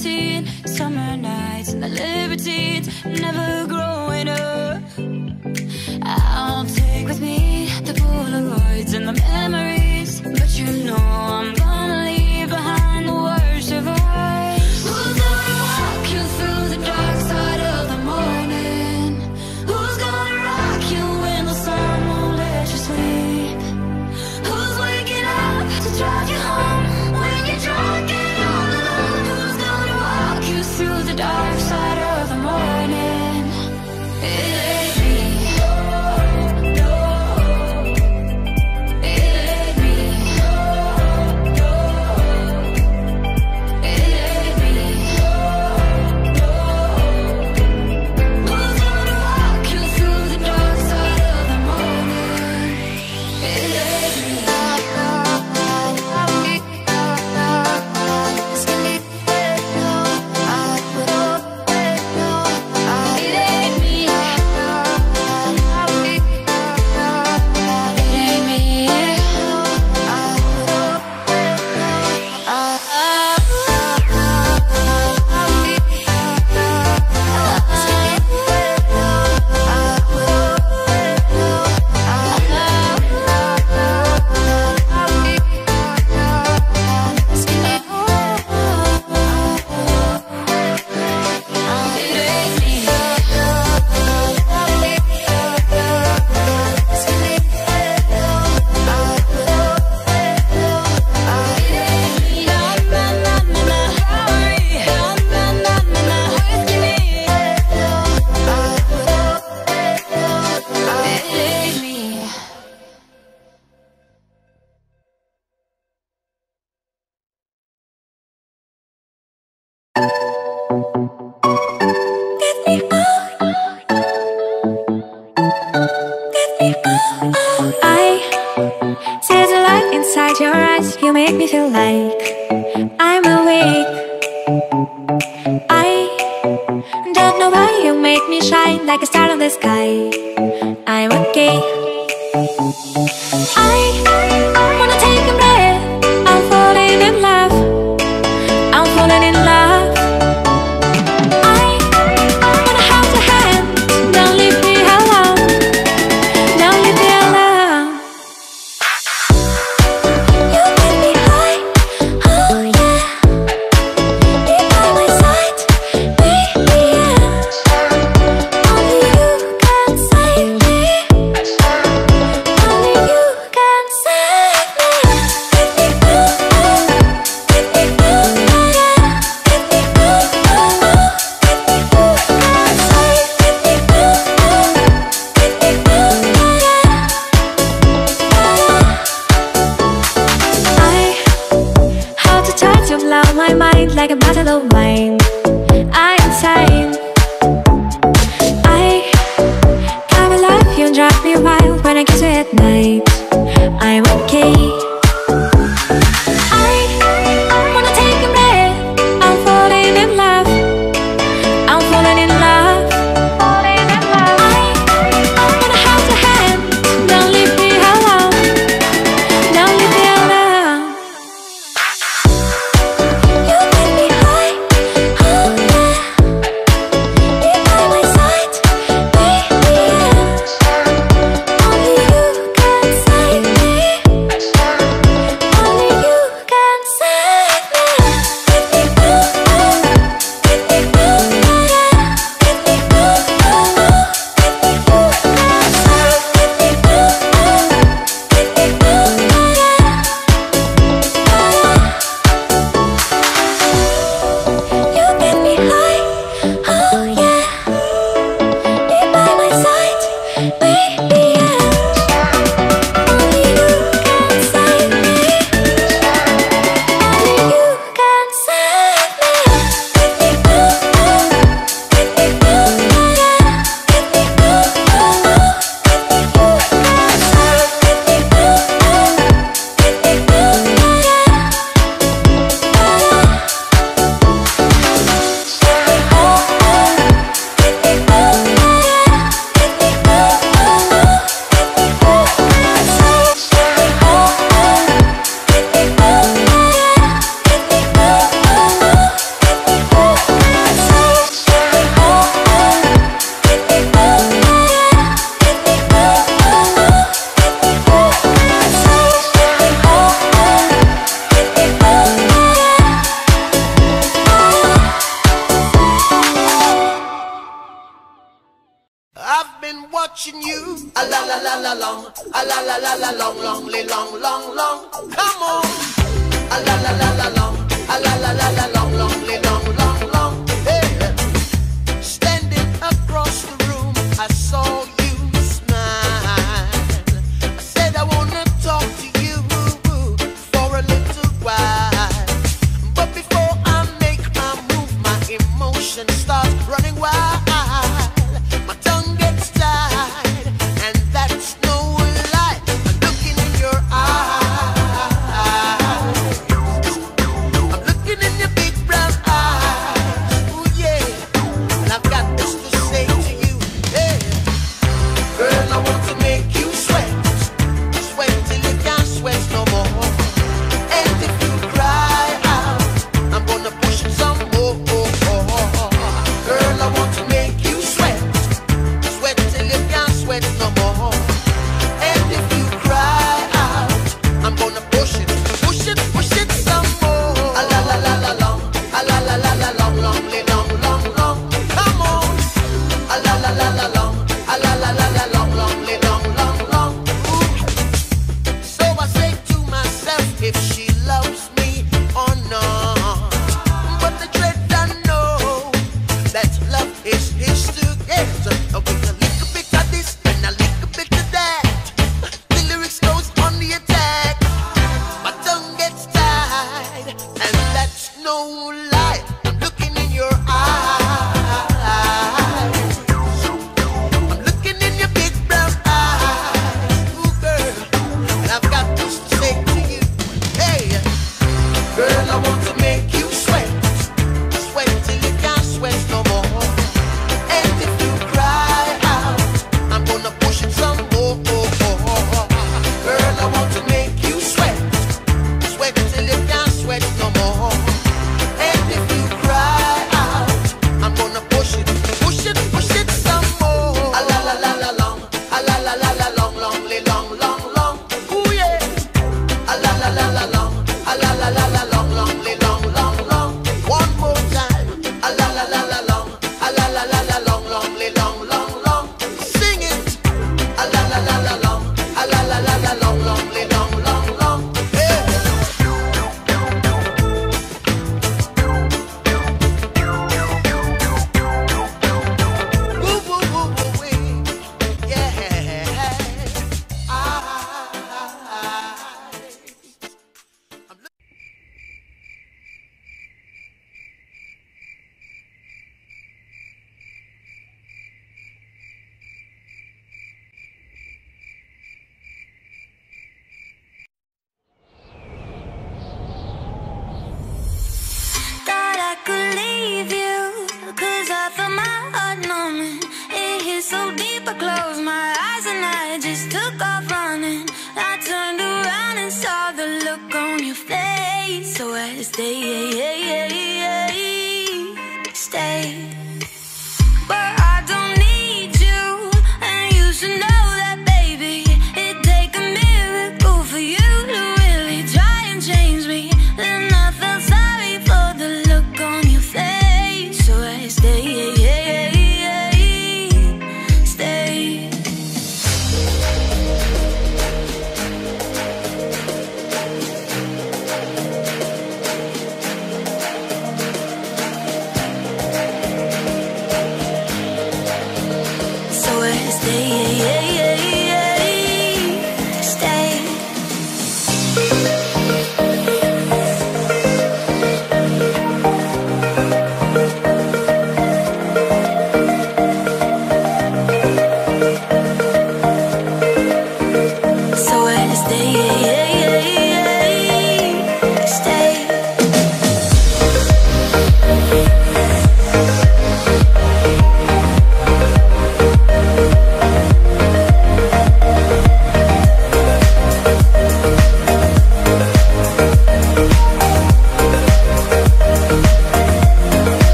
Flirting, summer nights and the libertines, never growing up. I'll take with me the Polaroids and the memories, but you know. Your eyes.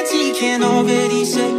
Days in antique can already say,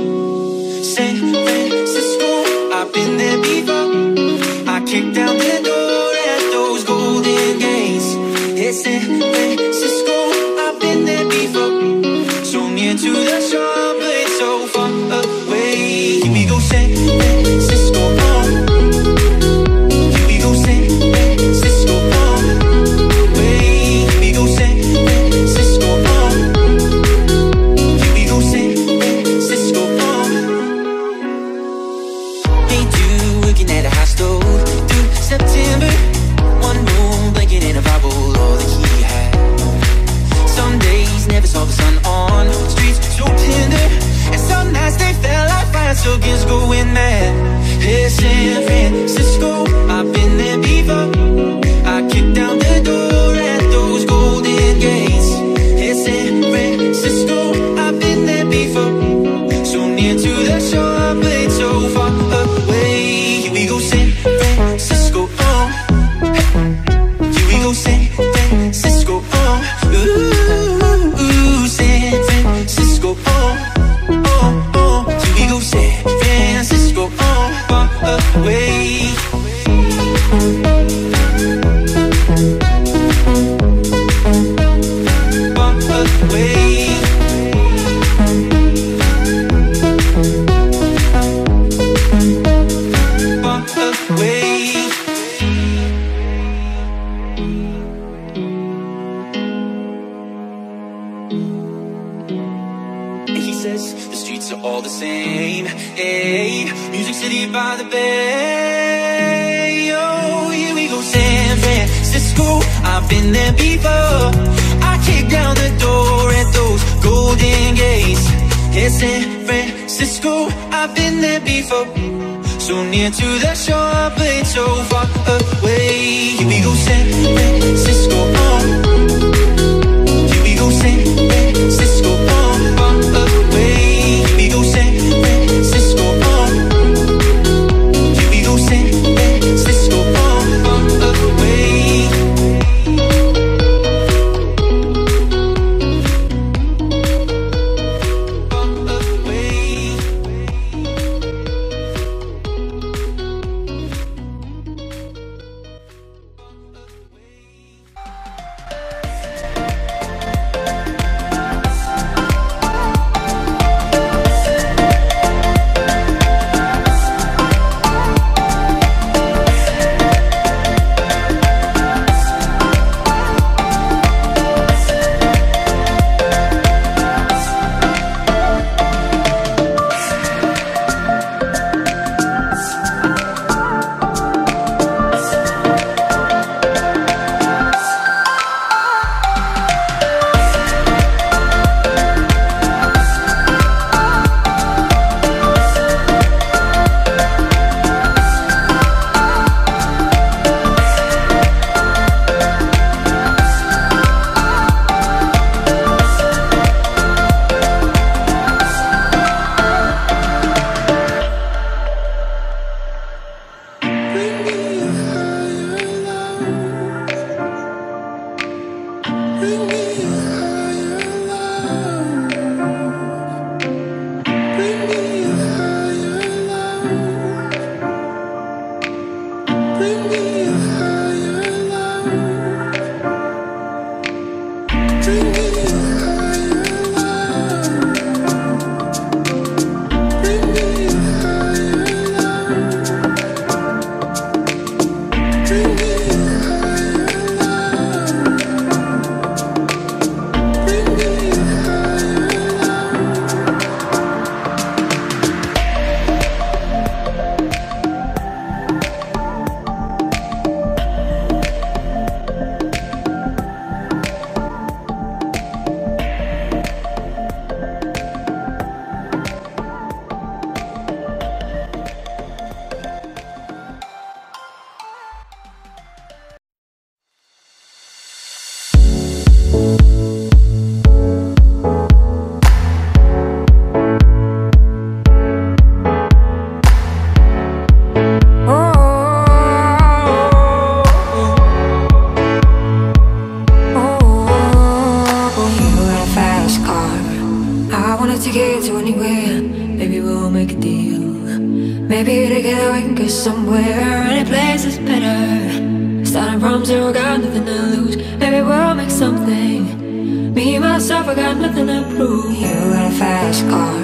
nothing to prove. You got a fast car.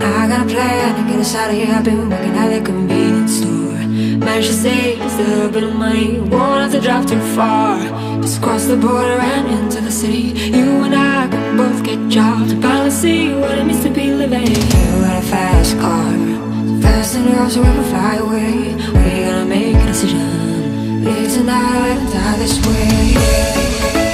I got a plan to get us out of here. I've been working at the convenience store. Managed to save just a little bit of money. Won't have to drive too far. Just cross the border and into the city. You and I can both get jobs. Finally see what it means to be living. You got a fast car. So fast enough so we can fly away. We're gonna make a decision. Live tonight or die this way.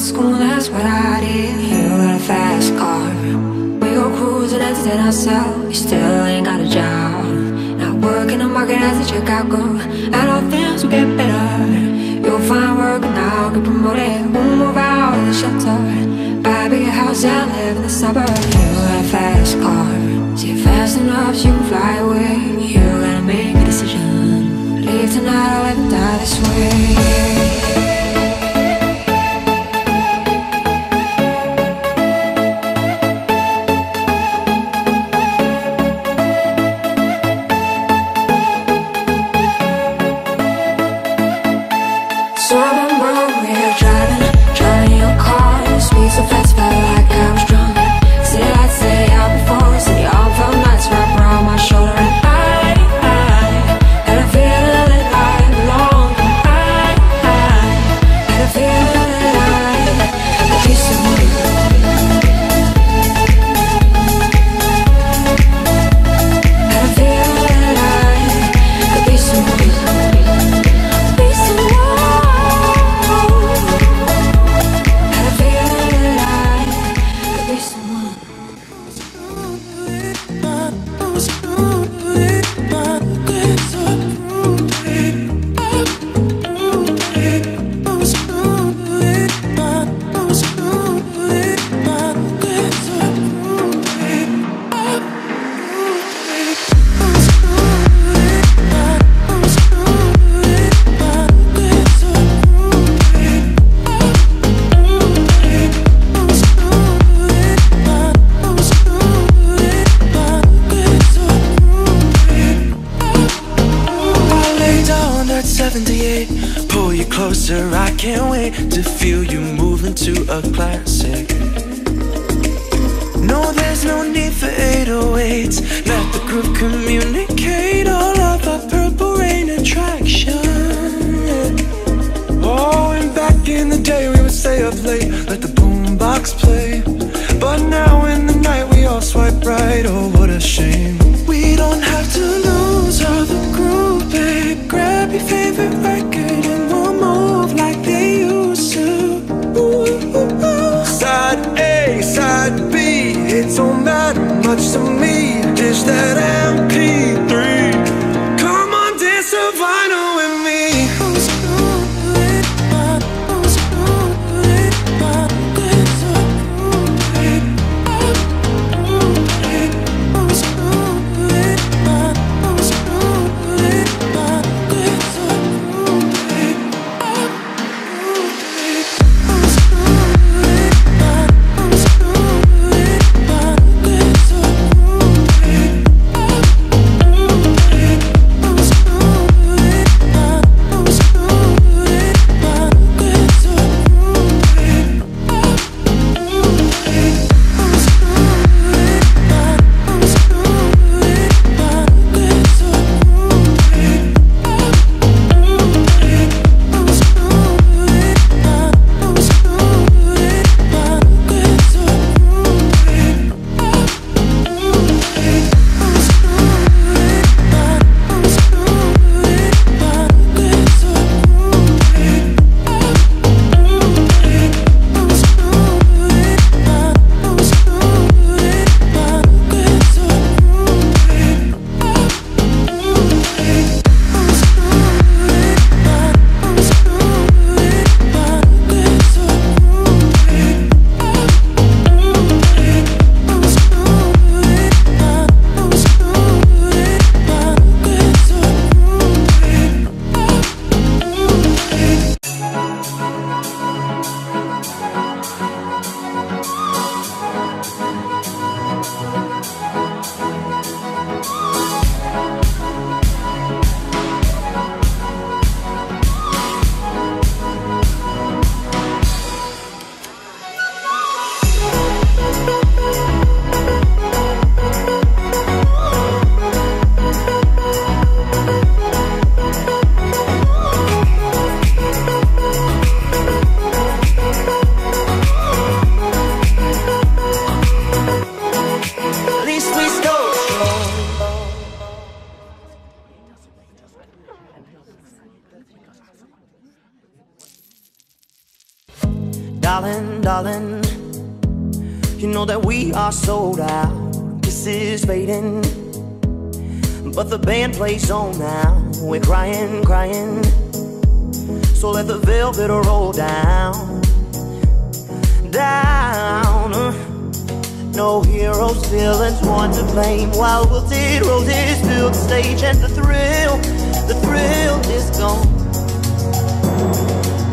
School, and that's what I did. You got a fast car. We go cruising, entertain ourselves. You still ain't got a job. Not working the market as a checkout girl. And all things will get better. You'll find work now, get promoted. We'll move out of the shelter. Buy a bigger house and live in the suburbs. You got a fast car. See it fast enough so you can fly away. You gotta make a decision. Leave tonight or let die this way. Plays on now. We're crying, crying. So let the velvet roll down. Down. No heroes, villains, one to blame. While wilted roses fill the stage, and the thrill, the thrill is gone.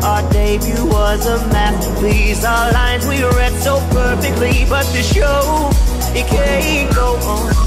Our debut was a masterpiece. Our lines we read so perfectly, but the show it can't go on.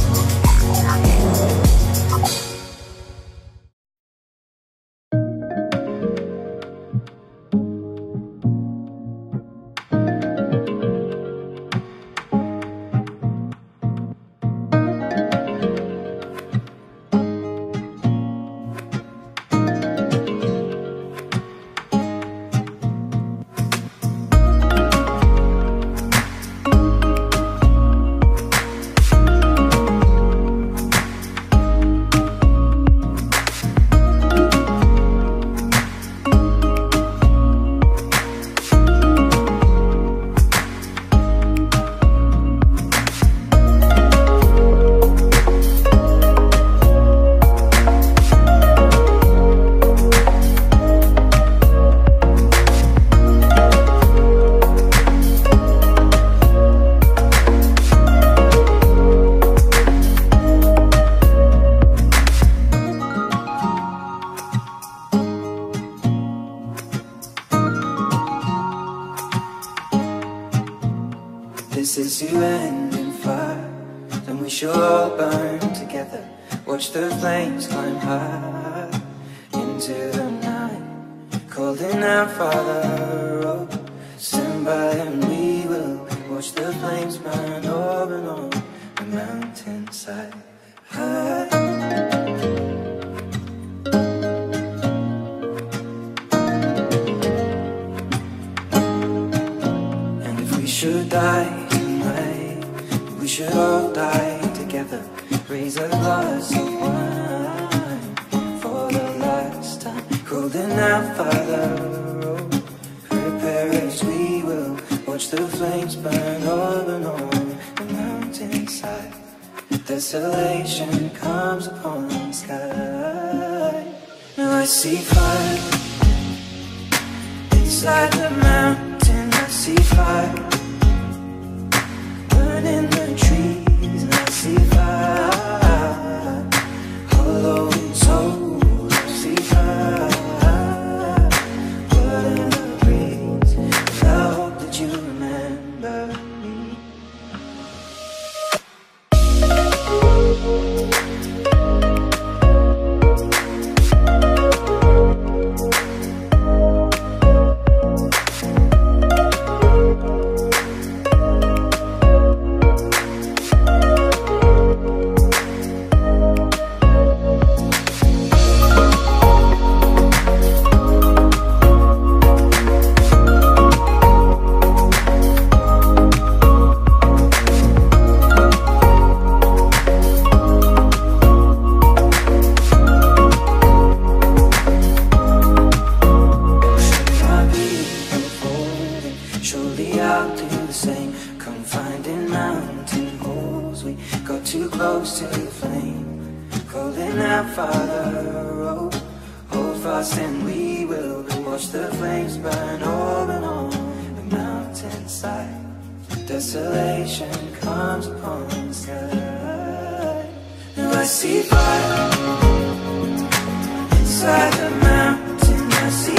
Desolation comes upon the sky. Now I see fire. Inside the mountain, I see fire Surely I'll do the same. Confined in mountain holes, we got too close to the flame. Calling out, Father, oh, hold fast and we will watch the flames burn over and on the mountainside. Desolation comes upon the sky. Now I see fire inside the mountain. I see